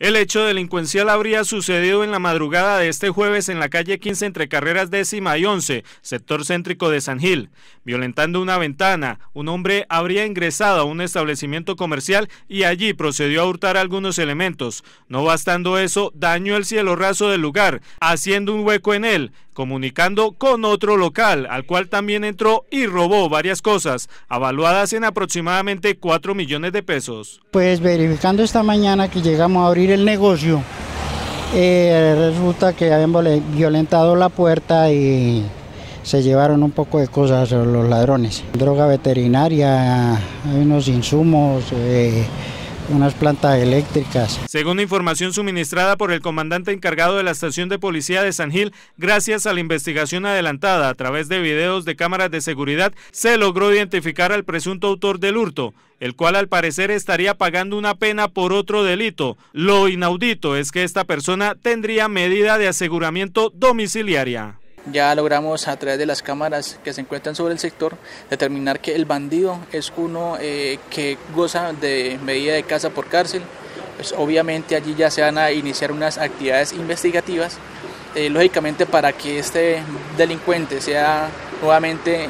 El hecho delincuencial habría sucedido en la madrugada de este jueves en la calle 15 entre carreras décima y 11, sector céntrico de San Gil. Violentando una ventana, un hombre habría ingresado a un establecimiento comercial y allí procedió a hurtar algunos elementos. No bastando eso, dañó el cielo raso del lugar, haciendo un hueco en él, comunicando con otro local, al cual también entró y robó varias cosas, avaluadas en aproximadamente 4 millones de pesos. Pues verificando esta mañana que llegamos a abrir el negocio, eh, resulta que habían violentado la puerta y se llevaron un poco de cosas los ladrones. Droga veterinaria, unos insumos. Eh, unas plantas eléctricas. Según información suministrada por el comandante encargado de la estación de policía de San Gil, gracias a la investigación adelantada a través de videos de cámaras de seguridad, se logró identificar al presunto autor del hurto, el cual al parecer estaría pagando una pena por otro delito. Lo inaudito es que esta persona tendría medida de aseguramiento domiciliaria. Ya logramos a través de las cámaras que se encuentran sobre el sector determinar que el bandido es uno eh, que goza de medida de casa por cárcel. Pues obviamente allí ya se van a iniciar unas actividades investigativas, eh, lógicamente para que este delincuente sea nuevamente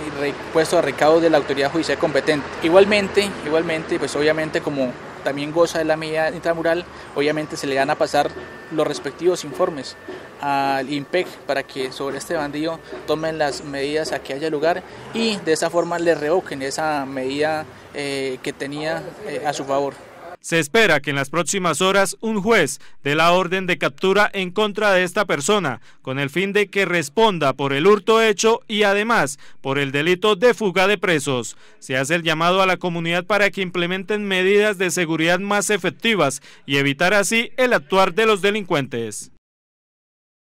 puesto a recaudo de la autoridad judicial competente. Igualmente, igualmente, pues obviamente como también goza de la medida intramural, obviamente se le van a pasar los respectivos informes al IMPEC para que sobre este bandido tomen las medidas a que haya lugar y de esa forma le revoquen esa medida eh, que tenía eh, a su favor. Se espera que en las próximas horas un juez dé la orden de captura en contra de esta persona, con el fin de que responda por el hurto hecho y además por el delito de fuga de presos. Se hace el llamado a la comunidad para que implementen medidas de seguridad más efectivas y evitar así el actuar de los delincuentes.